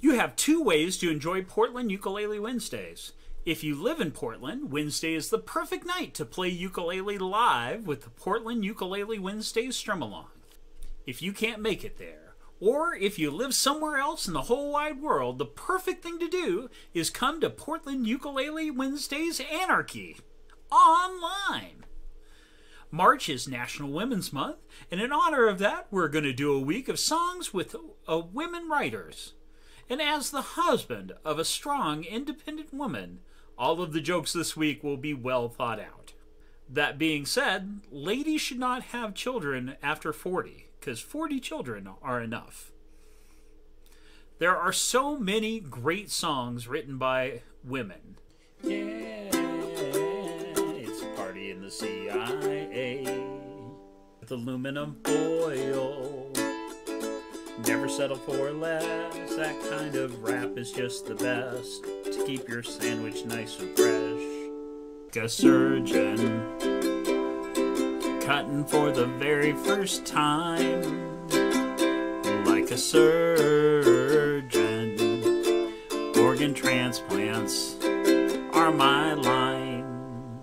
You have two ways to enjoy Portland Ukulele Wednesdays. If you live in Portland, Wednesday is the perfect night to play ukulele live with the Portland Ukulele Wednesdays Strum Along. If you can't make it there, or if you live somewhere else in the whole wide world, the perfect thing to do is come to Portland Ukulele Wednesdays Anarchy online. March is National Women's Month, and in honor of that, we're going to do a week of songs with uh, women writers. And as the husband of a strong, independent woman, all of the jokes this week will be well thought out. That being said, ladies should not have children after 40, because 40 children are enough. There are so many great songs written by women. Yeah, it's a party in the CIA with aluminum foil. Never settle for less. That kind of wrap is just the best to keep your sandwich nice and fresh. A surgeon cutting for the very first time, like a surgeon. Organ transplants are my line.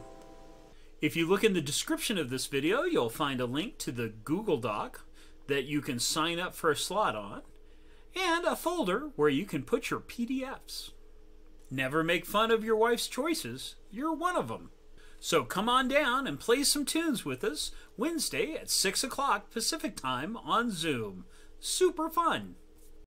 If you look in the description of this video, you'll find a link to the Google Doc that you can sign up for a slot on, and a folder where you can put your PDFs. Never make fun of your wife's choices, you're one of them. So come on down and play some tunes with us Wednesday at 6 o'clock Pacific Time on Zoom. Super fun!